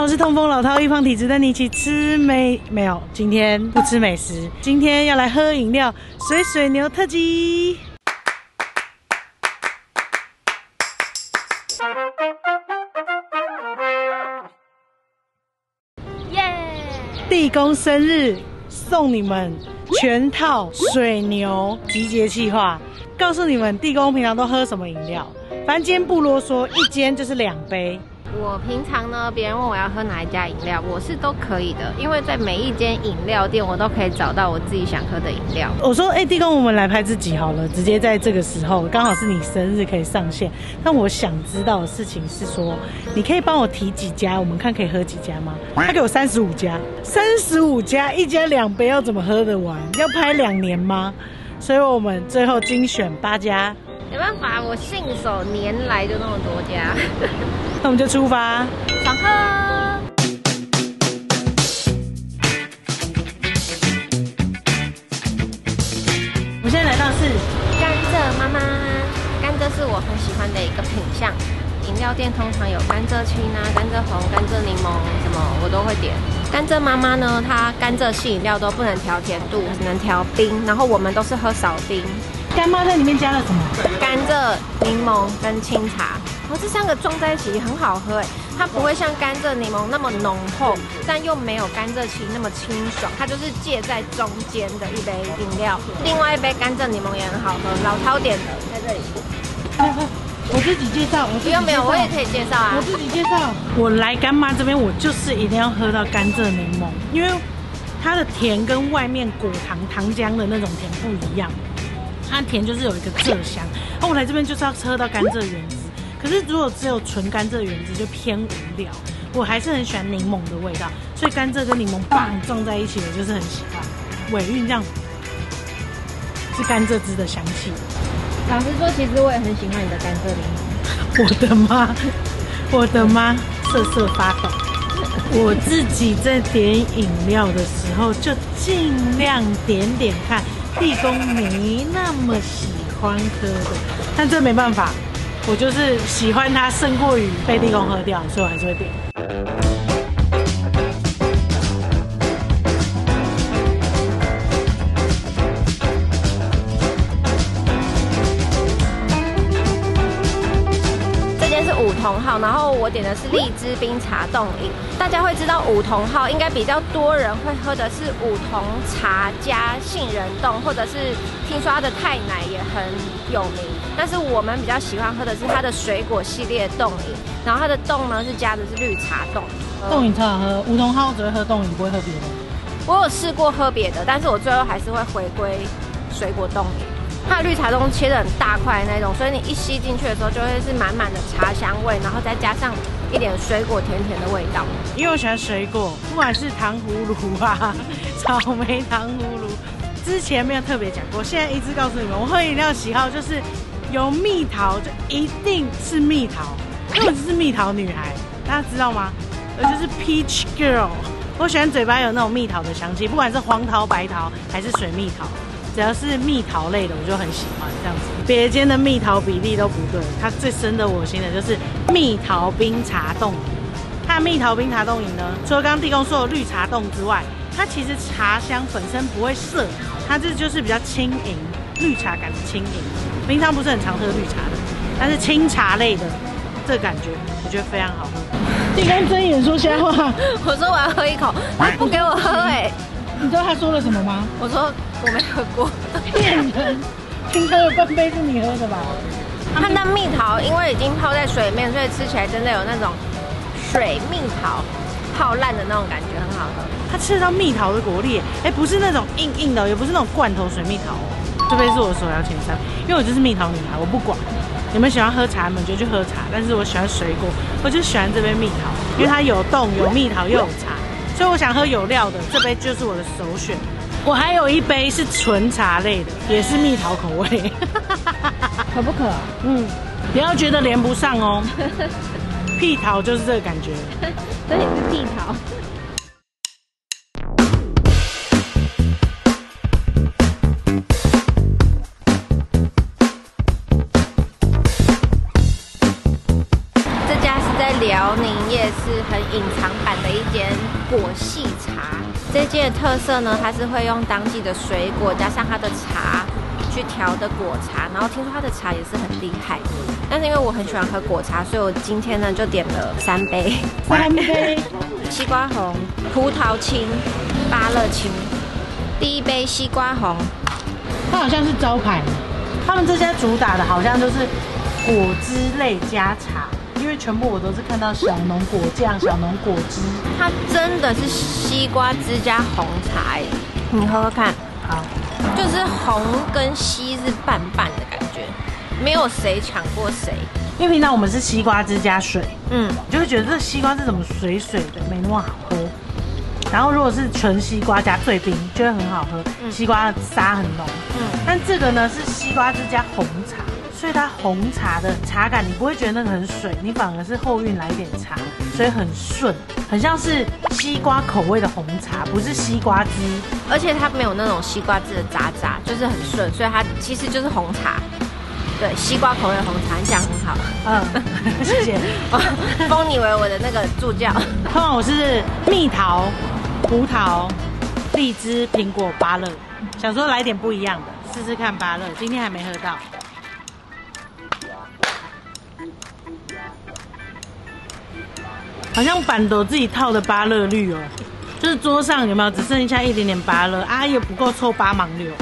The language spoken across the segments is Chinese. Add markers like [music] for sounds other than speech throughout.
好，我是痛风老饕，预防体质，带你一起吃美没有？今天不吃美食，今天要来喝饮料，水水牛特辑。耶！地公生日送你们全套水牛集结计划，告诉你们地公平常都喝什么饮料。反正今天不啰嗦，一间就是两杯。我平常呢，别人问我要喝哪一家饮料，我是都可以的，因为在每一间饮料店，我都可以找到我自己想喝的饮料。我说，哎，地公，我们来拍自己好了，直接在这个时候，刚好是你生日可以上线。但我想知道的事情是说，你可以帮我提几家，我们看可以喝几家吗？他给我三十五家，三十五家，一家两杯，要怎么喝得完？要拍两年吗？所以我们最后精选八家。没办法，我信手拈来就那么多家，那我们就出发，上课。我们现在来到是甘蔗妈妈，甘蔗是我很喜欢的一个品相。饮料店通常有甘蔗青啊、甘蔗红、甘蔗柠檬，什么我都会点。甘蔗妈妈呢，它甘蔗系饮料都不能调甜度，只能调冰，然后我们都是喝少冰。干妈在里面加了什么？甘蔗、柠檬跟清茶，然后这三个撞在一起很好喝哎，它不会像甘蔗柠檬那么浓厚，但又没有甘蔗青那么清爽，它就是介在中间的一杯饮料。另外一杯甘蔗柠檬也很好喝，老饕点的在这里。我自己介绍，我不用没有，我也可以介绍啊。我自己介绍，我来干妈这边，我就是一定要喝到甘蔗柠檬，因为它的甜跟外面果糖糖浆的那种甜不一样。它甜就是有一个蔗香，那我来这边就是要喝到甘蔗原汁。可是如果只有纯甘蔗原汁就偏无聊，我还是很喜欢柠檬的味道，所以甘蔗跟柠檬棒撞在一起，我就是很喜欢。尾韵这样是甘蔗汁的香气。老实说，其实我也很喜欢你的甘蔗柠檬。我的妈，我的妈，瑟瑟发抖。我自己在点饮料的时候，就尽量点点看。地公没那么喜欢喝的，但这没办法，我就是喜欢它胜过于被地公喝掉，所以我还是会点。同号，然后我点的是荔枝冰茶冻饮。大家会知道五同号，应该比较多人会喝的是五同茶加杏仁冻，或者是听说它的太奶也很有名。但是我们比较喜欢喝的是它的水果系列冻饮，然后它的冻呢是加的是绿茶冻。冻饮超好喝，梧桐号只会喝冻饮，不会喝别的。我有试过喝别的，但是我最后还是会回归水果冻饮。它的绿茶冻切的很大块那种，所以你一吸进去的时候就会是满满的茶香味，然后再加上一点水果甜甜的味道。因为我喜欢水果，不管是糖葫芦啊、[laughs] 草莓糖葫芦，之前没有特别讲过，现在一直告诉你们，我喝饮料喜好就是有蜜桃就一定是蜜桃，因为我就是蜜桃女孩，大家知道吗？我就是 peach girl，我喜欢嘴巴有那种蜜桃的香气，不管是黄桃、白桃还是水蜜桃。只要是蜜桃类的，我就很喜欢这样子。别间的蜜桃比例都不对，它最深的我心的就是蜜桃冰茶冻。它的蜜桃冰茶冻饮呢，除了刚刚地公说的绿茶冻之外，它其实茶香本身不会涩，它这就是比较轻盈，绿茶感的轻盈。平常不是很常喝绿茶的，但是清茶类的这感觉，我觉得非常好喝。你刚睁眼说瞎话，[laughs] 我说我要喝一口，他不给我喝哎。你知道他说了什么吗？我说我没喝过，骗人！清汤的半杯是你喝的吧？它的蜜桃因为已经泡在水面，所以吃起来真的有那种水蜜桃泡烂的那种感觉，很好喝。它吃到蜜桃的果粒，哎，不是那种硬硬的，也不是那种罐头水蜜桃哦。这杯是我首要前三，因为我就是蜜桃女孩，我不管你们喜欢喝茶，你们就去喝茶。但是我喜欢水果，我就喜欢这杯蜜桃，因为它有冻、有蜜桃又有茶。所以我想喝有料的，这杯就是我的首选。我还有一杯是纯茶类的，也是蜜桃口味，[laughs] 可不可？嗯，不要觉得连不上哦。[laughs] 屁桃就是这个感觉，这里是屁桃。果系茶。这间的特色呢，它是会用当季的水果加上它的茶去调的果茶，然后听说它的茶也是很厉害。但是因为我很喜欢喝果茶，所以我今天呢就点了三杯，三 [laughs] 杯西瓜红、葡萄青、芭乐青。第一杯西瓜红，它好像是招牌。他们这家主打的好像就是果汁类加茶，因为全部我都是看到小农果酱、小农果汁。它真的是西瓜汁加红茶，哎，你喝喝看。好，就是红跟西是半半的感觉，没有谁抢过谁。因为平常我们是西瓜汁加水，嗯，就会觉得这西瓜是怎么水水的，没那么好喝。然后如果是纯西瓜加碎冰，就会很好喝，西瓜沙很浓。嗯但这个呢是西瓜汁加红茶，所以它红茶的茶感你不会觉得那个很水，你反而是后韵来一点茶，所以很顺，很像是西瓜口味的红茶，不是西瓜汁。而且它没有那种西瓜汁的渣渣，就是很顺，所以它其实就是红茶。对，西瓜口味的红茶，你讲很好。嗯，[laughs] 谢谢。封你为我的那个助教。通常我是蜜桃、葡萄、荔枝、苹果、芭乐，想说来点不一样的，试试看芭乐。今天还没喝到。好像板斗自己套的芭乐绿哦，就是桌上有没有只剩下一点点芭乐啊，也不够凑八芒六。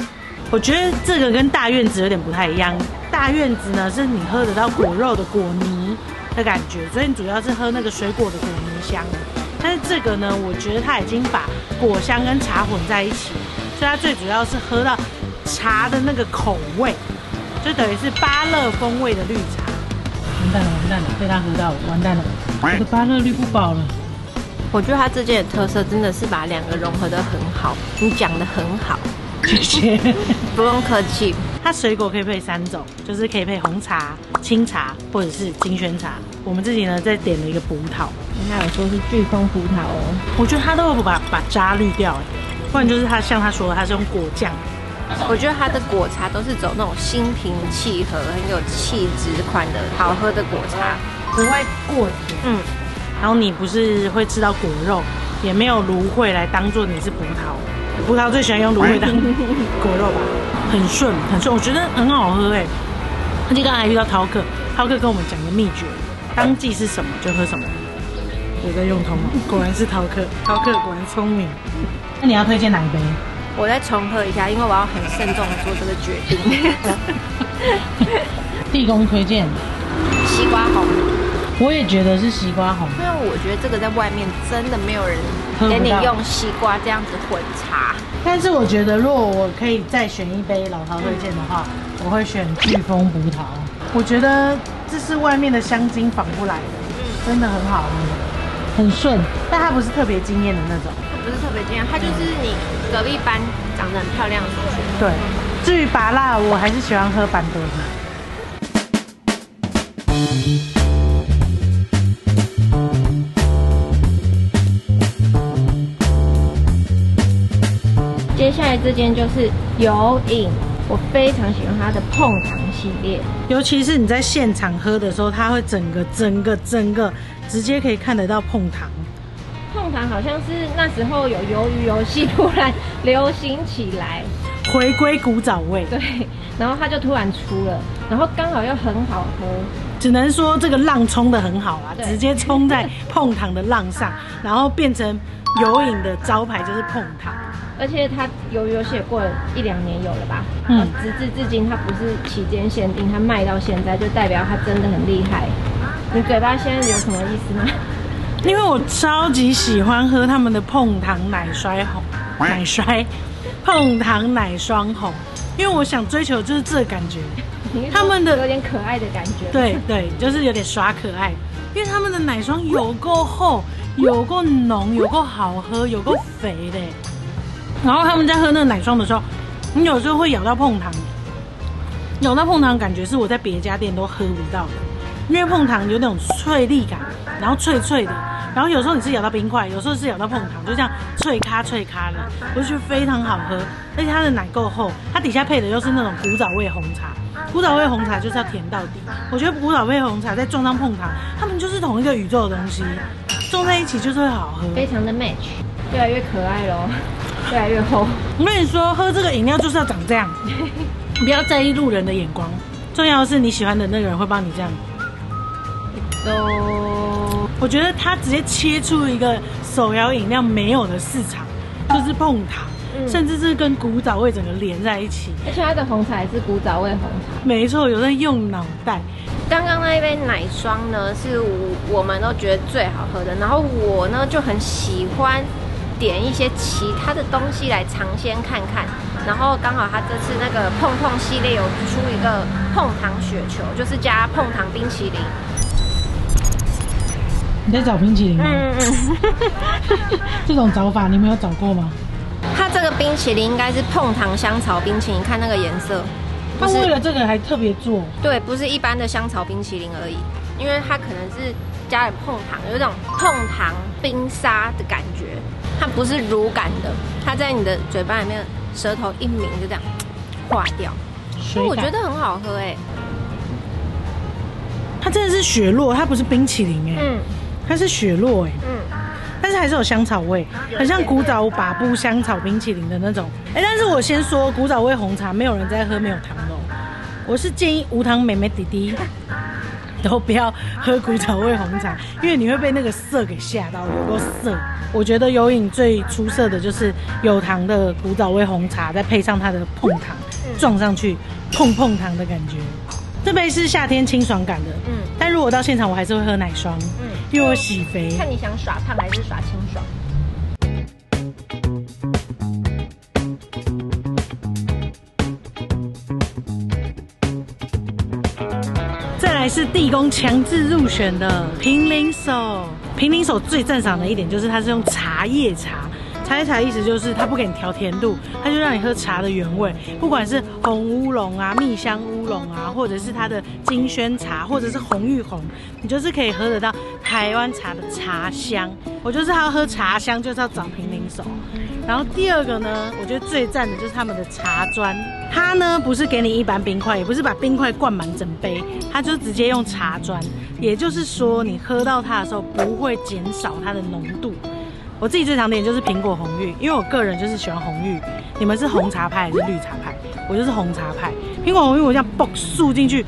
我觉得这个跟大院子有点不太一样，大院子呢是你喝得到果肉的果泥的感觉，所以你主要是喝那个水果的果泥香。但是这个呢，我觉得它已经把果香跟茶混在一起，所以它最主要是喝到茶的那个口味，就等于是芭乐风味的绿茶。完蛋了，完蛋了，被他喝到了，完蛋了，我的芭乐绿不保了。我觉得它这件的特色真的是把两个融合的很好，你讲的很好，谢谢。[laughs] 不用客气。它水果可以配三种，就是可以配红茶、清茶或者是金萱茶。我们自己呢再点了一个葡萄，还有说是飓风葡萄哦，我觉得它都会把把渣滤掉，哎，不然就是它像他说的，它是用果酱。我觉得它的果茶都是走那种心平气和、很有气质款的好喝的果茶。不会过甜，嗯，然后你不是会吃到果肉，也没有芦荟来当做你是葡萄。葡萄最喜欢用芦荟当果肉吧，很顺很顺，我觉得很好喝哎。而且刚才还遇到涛客，涛客跟我们讲个秘诀，当季是什么就喝什么。有在用通吗？果然是涛客，涛客果然聪明。那你要推荐哪一杯？我再重喝一下，因为我要很慎重的做这个决定。[laughs] [laughs] 地公推荐，西瓜红，我也觉得是西瓜红。因为我觉得这个在外面真的没有人给你用西瓜这样子混茶。但是我觉得，如果我可以再选一杯老陶推荐的话，我会选飓风葡萄。我觉得这是外面的香精仿不来的，真的很好喝，很顺，但它不是特别惊艳的那种。它不是特别惊艳，它就是你隔壁班长得很漂亮的同学。对，至于拔辣，我还是喜欢喝板德的。接下来这间就是有饮，我非常喜欢它的碰糖系列。尤其是你在现场喝的时候，它会整个、整个、整个直接可以看得到碰糖。碰糖好像是那时候有鱿鱼游戏突然流行起来，回归古早味，对，然后它就突然出了，然后刚好又很好喝，只能说这个浪冲的很好啊，直接冲在碰糖的浪上，然后变成有影的招牌就是碰糖。而且它鱿鱼游过了一两年有了吧？嗯嗯，直至至今它不是期间限定，它卖到现在就代表它真的很厉害。你嘴巴现在有什么意思吗？因为我超级喜欢喝他们的碰糖奶摔红，奶摔碰糖奶双红，因为我想追求就是这个感觉。[laughs] 他们的有点可爱的感觉。对对，就是有点耍可爱，因为他们的奶霜有够厚，有够浓，有够好喝，有够肥的。然后他们在喝那个奶霜的时候，你有时候会咬到碰糖，咬到碰糖感觉是我在别家店都喝不到的，因为碰糖有那种脆粒感，然后脆脆的，然后有时候你是咬到冰块，有时候是咬到碰糖，就这样脆咖脆咖的，我就觉得非常好喝，而且它的奶够厚，它底下配的又是那种古早味红茶。古早味红茶就是要甜到底，我觉得古早味红茶再撞上碰糖，他们就是同一个宇宙的东西。种在一起就是会好喝。非常的 match，越来越可爱喽，越来越厚。我跟你说，喝这个饮料就是要长这样，[laughs] 不要在意路人的眼光，重要的是你喜欢的那个人会帮你这样。都我觉得他直接切出一个手摇饮料没有的市场，就是碰糖，嗯甚至是跟古早味整个连在一起。而且它的红茶也是古早味红茶。没错，有在用脑袋。刚刚那一杯奶霜呢，是我我们都觉得最好喝的。然后我呢就很喜欢点一些其他的东西来尝鲜看看。然后刚好他这次那个碰碰系列有出一个碰糖雪球，就是加碰糖冰淇淋。你在找冰淇淋吗？嗯嗯。这种找法你没有找过吗？它这个冰淇淋应该是碰糖香草冰淇淋，看那个颜色，他不是为了这个还特别做，对，不是一般的香草冰淇淋而已，因为它可能是加了碰糖，有一种碰糖冰沙的感觉，它不是乳感的，它在你的嘴巴里面，舌头一抿就这样 [tsk] 化掉，所以我觉得很好喝哎，它真的是雪落，它不是冰淇淋哎、嗯。它是雪落哎、嗯，但是还是有香草味，很像古早把布香草冰淇淋的那种。哎、但是我先说，古早味红茶没有人在喝没有糖的、哦，我是建议无糖妹妹弟弟都不要喝古早味红茶，因为你会被那个涩给吓到，有多涩。我觉得有影最出色的就是有糖的古早味红茶，再配上它的碰糖，撞上去碰碰糖的感觉。这杯是夏天清爽感的，嗯但如果到现场我还是会喝奶霜，嗯，因为我洗肥。看你想耍胖还是耍清爽。是地宫强制入选的平林手，平林手最赞赏的一点就是它是用茶叶茶。茶叶茶意思就是它不给你调甜度，它就让你喝茶的原味，不管是红乌龙啊、蜜香乌龙啊，或者是它的金萱茶，或者是红玉红，你就是可以喝得到台湾茶的茶香。我就是要喝茶香，就是要找平林手。然后第二个呢，我觉得最赞的就是他们的茶砖，它呢不是给你一般冰块，也不是把冰块灌满整杯，它就直接用茶砖，也就是说你喝到它的时候不会减少它的浓度。我自己最常点就是苹果红玉，因为我个人就是喜欢红玉。你们是红茶派还是绿茶派？我就是红茶派。苹果红玉我这样嘣漱进去，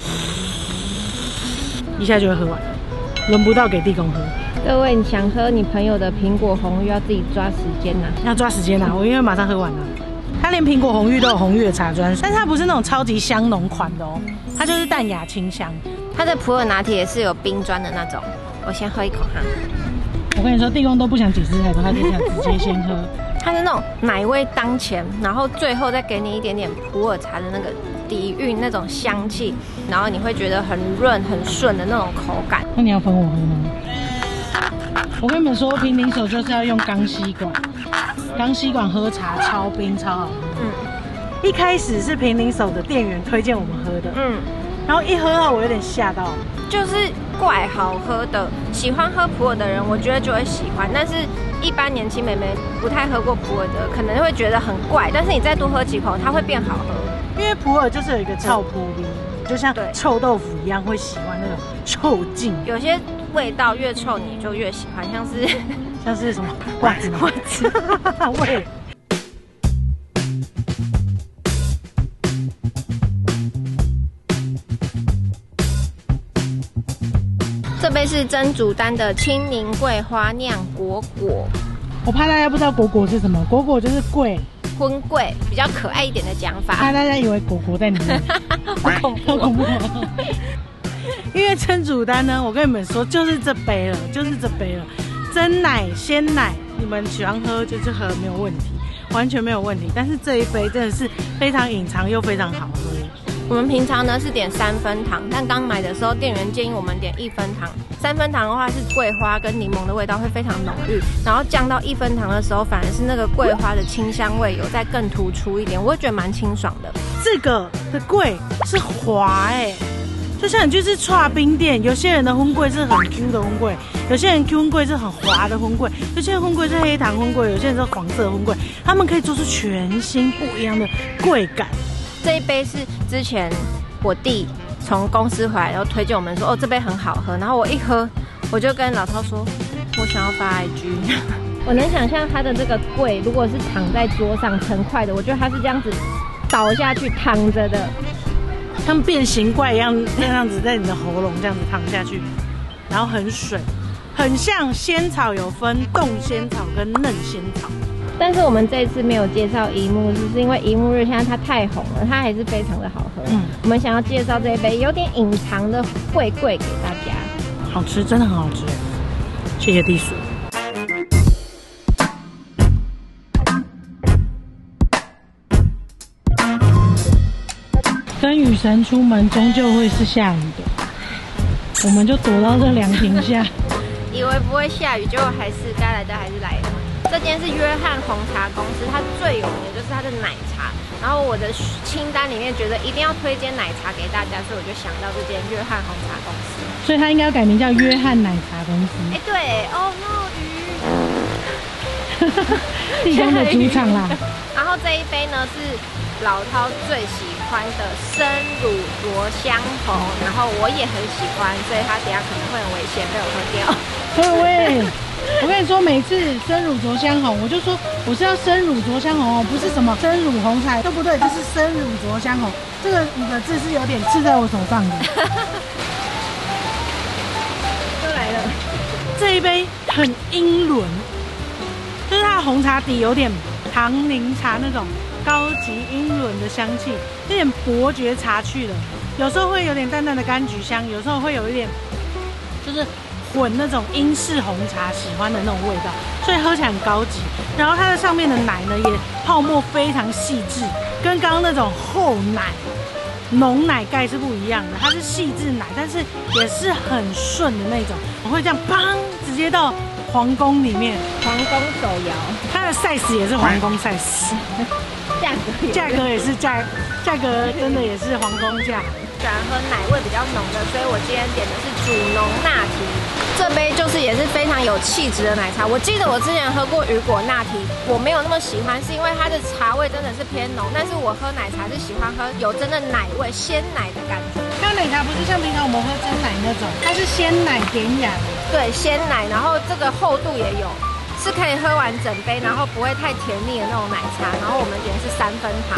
一下就会喝完了，轮不到给地公喝。各位，你想喝你朋友的苹果红玉，要自己抓时间呐、要抓时间呐、我因为马上喝完了。它连苹果红玉都有红玉的茶砖，但是它不是那种超级香浓款的哦，它就是淡雅清香。它的普洱拿铁也是有冰砖的那种。我先喝一口哈，我跟你说，地公都不想解释太多，他就想直接先喝。它是那种奶味当前，然后最后再给你一点点普洱茶的那个底蕴那种香气，然后你会觉得很润很顺的那种口感。那你要分我喝吗？我跟你们说，平顶手就是要用钢吸管，钢吸管喝茶超冰超好喝。嗯一开始是平顶手的店员推荐我们喝的，嗯，然后一喝到我有点吓到，就是怪好喝的，喜欢喝普洱的人，我觉得就会喜欢。但是，一般年轻妹妹不太喝过普洱的，可能会觉得很怪。但是你再多喝几口，它会变好喝。因为普洱就是有一个臭扑鼻，就像对臭豆腐一样，会喜欢那种臭劲，有些味道越臭，你就越喜欢，像是像是什么袜子吗？[laughs] 袜子。[laughs] 味。杯是真煮丹的青柠桂花酿果果我怕大家不知道果果是什么，果果就是桂，荤桂，比较可爱一点的讲法。怕大家以为果果在里面，[laughs] 好恐怖好恐哦！怖。[laughs] 因为真煮丹呢，我跟你们说，就是这杯了，就是这杯了。真奶、鲜奶，你们喜欢喝就去喝，没有问题，完全没有问题。但是这一杯真的是非常隐藏又非常好喝。我们平常呢是点三分糖，但刚买的时候店员建议我们点一分糖。三分糖的话是桂花跟柠檬的味道会非常浓郁，然后降到一分糖的时候，反而是那个桂花的清香味有再更突出一点，我会觉得蛮清爽的。这个的桂是滑哎、就像你去吃串冰店，有些人的烘桂是很 Q 的烘桂，有些人 Q 荤桂是很滑的烘桂，有些人荤桂是黑糖烘桂，有些人是黄色烘桂，他们可以做出全新不一样的桂感。这一杯是之前我弟从公司回来，然后推荐我们说，哦，这杯很好喝。然后我一喝，我就跟老涛说，我想要发 IG。[laughs] 我能想象它的这个柜，如果是躺在桌上成块的，我觉得它是这样子倒下去躺着的，像变形怪一样那样子在你的喉咙这样子躺下去，然后很水，很像仙草，有分冻仙草跟嫩仙草。但是我们这次没有介绍一木，只是因为一木日现在它太红了，它还是非常的好喝。嗯，我们想要介绍这一杯有点隐藏的贵贵给大家。好吃，真的很好吃。谢谢地鼠。跟雨神出门，终究会是下雨的。我们就躲到这凉亭下，[laughs] 以为不会下雨，结果还是该来的还是来了。这间是约翰红茶公司，它最有名的就是它的奶茶。然后我的清单里面觉得一定要推荐奶茶给大家，所以我就想到这间约翰红茶公司。所以它应该要改名叫约翰奶茶公司。哎，对，哦，那鱼，[laughs] 地方的主场啦。[laughs] 然后这一杯呢是老涛最喜欢的生乳罗香红，然后我也很喜欢，所以它等下可能会很危险被我喝掉。各位。我跟你说，每次生乳浊香红，我就说我是要生乳浊香红哦，不是什么生乳红茶，对不对？就是生乳浊香红，这个五个字是有点刺在我手上的。[laughs] 又来了，这一杯很英伦，就是它的红茶底有点唐宁茶那种高级英伦的香气，有点伯爵茶去了，有时候会有点淡淡的柑橘香，有时候会有一点就是。混那种英式红茶喜欢的那种味道，所以喝起来很高级。然后它的上面的奶呢，也泡沫非常细致，跟刚刚那种厚奶、浓奶盖是不一样的。它是细致奶，但是也是很顺的那种。我会这样砰，直接到皇宫里面。皇宫 [laughs] 手摇，它的 size 也是皇宫 size，价格 [laughs] 价格也是价价格真的也是皇宫价。喜欢喝奶味比较浓的，所以我今天点的是主浓拿提。这杯就是也是非常有气质的奶茶。我记得我之前喝过雨果拿提，我没有那么喜欢，是因为它的茶味真的是偏浓。但是我喝奶茶是喜欢喝有真的奶味、鲜奶的感觉。它奶茶不是像平常我们喝真奶那种，它是鲜奶典雅。对，鲜奶，然后这个厚度也有。是可以喝完整杯，然后不会太甜腻的那种奶茶。然后我们点的是三分糖，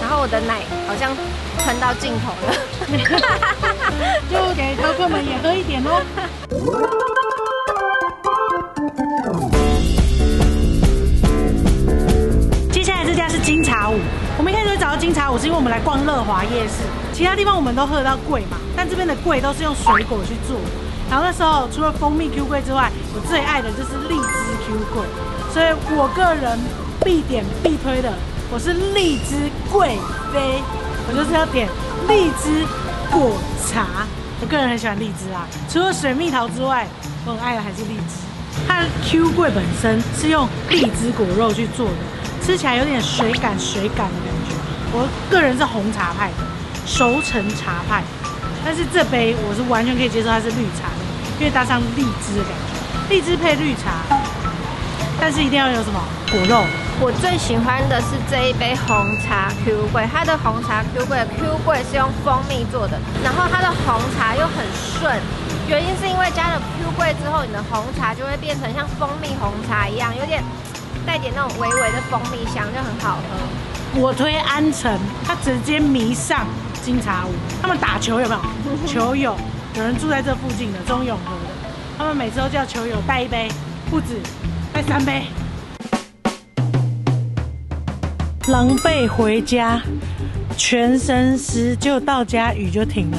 然后我的奶好像喷到尽头了，[laughs] 就给哥哥们也喝一点哦。接下来这家是金茶五，我们一开始会找到金茶五，是因为我们来逛乐华夜市，其他地方我们都喝得到贵嘛，但这边的贵都是用水果去做。然后那时候除了蜂蜜 Q 贵之外，我最爱的就是荔枝 Q 贵，所以我个人必点必推的，我是荔枝贵妃，我就是要点荔枝果茶。我个人很喜欢荔枝啊，除了水蜜桃之外，我很爱的还是荔枝。它的 Q 贵本身是用荔枝果肉去做的，吃起来有点水感水感的感觉。我个人是红茶派的，熟成茶派。但是这杯我是完全可以接受，它是绿茶，因为搭上荔枝的感觉，荔枝配绿茶，但是一定要有什么果肉。我最喜欢的是这一杯红茶 Q 贵，它的红茶 Q 贵 Q 贵是用蜂蜜做的，然后它的红茶又很顺，原因是因为加了 Q 贵之后，你的红茶就会变成像蜂蜜红茶一样，有点带点那种微微的蜂蜜香，就很好喝。我推安城，他直接迷上。金茶屋，他们打球有没有？[laughs] 球友有人住在这附近的中永和的，他们每次都叫球友带一杯，不止带三杯。狼狈回家，全身湿，就到家雨就停了。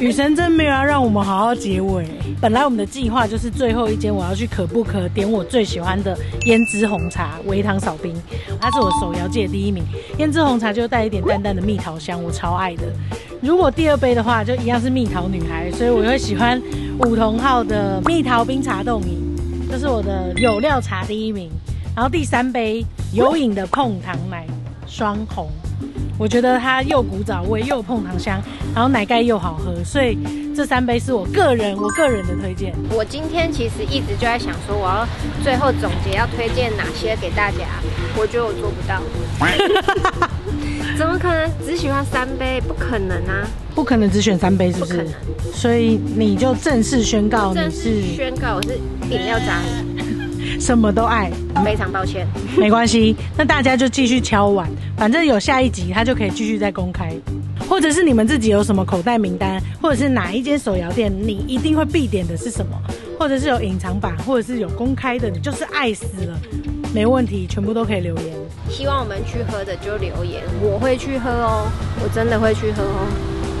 雨神真没有要让我们好好结尾。本来我们的计划就是最后一间，我要去可不可点我最喜欢的胭脂红茶，微糖少冰，它是我手摇界第一名。胭脂红茶就带一点淡淡的蜜桃香，我超爱的。如果第二杯的话，就一样是蜜桃女孩，所以我会喜欢五同号的蜜桃冰茶冻饮，这是我的有料茶第一名。然后第三杯有饮的碰糖奶双红。我觉得它又古早味又碰糖香，然后奶盖又好喝，所以这三杯是我个人我个人的推荐。我今天其实一直就在想说，我要最后总结要推荐哪些给大家，我觉得我做不到。[laughs] 怎么可能只喜欢三杯？不可能啊！不可能只选三杯，是不是不可能？所以你就正式宣告你正式是宣告我是饮料渣女，[laughs] 什么都爱，非常抱歉。没关系。那大家就继续敲碗，反正有下一集，他就可以继续再公开。或者是你们自己有什么口袋名单，或者是哪一间手摇店你一定会必点的是什么，或者是有隐藏版，或者是有公开的，你就是爱死了，没问题，全部都可以留言。希望我们去喝的就留言，我会去喝哦，我真的会去喝哦。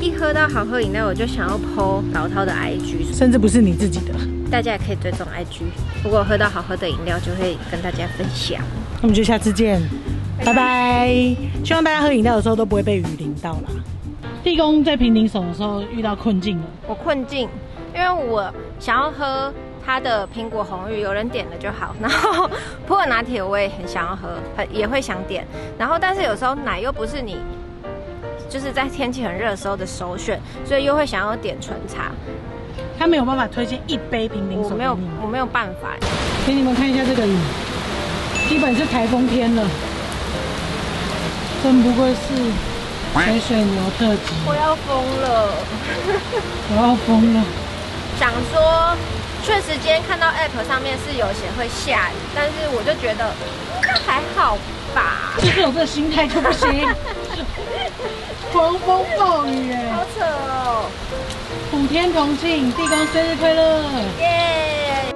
一喝到好喝饮料，我就想要 PO 老涛的 IG，甚至不是你自己的。大家也可以追踪 IG。如果喝到好喝的饮料，就会跟大家分享。那我们就下次见，拜拜。希望大家喝饮料的时候都不会被雨淋到啦。地公在平顶手的时候遇到困境了，我困境，因为我想要喝它的苹果红玉，有人点了就好。[laughs] 然后普洱拿铁我也很想要喝，很也会想点。然后但是有时候奶又不是你就是在天气很热的时候的首选，所以又会想要点纯茶。他没有办法推荐一杯平民我没有我没有办法。给你们看一下这个雨，基本是台风天了，真不愧是水水牛特辑，我要疯了。我要疯了。想说，确实今天看到 App 上面是有写会下雨，但是我就觉得应该还好吧。就是有这个心态就不行，[laughs] 狂风暴雨哎，好扯哦，普天同庆，地公生日快乐！耶！